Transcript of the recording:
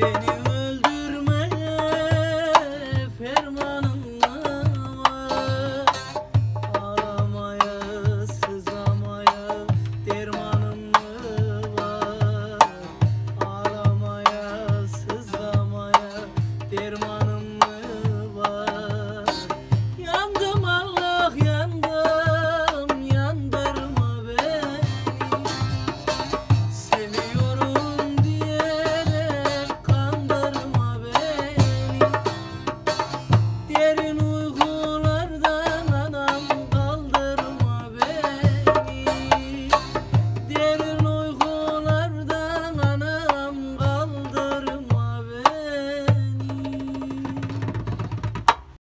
benim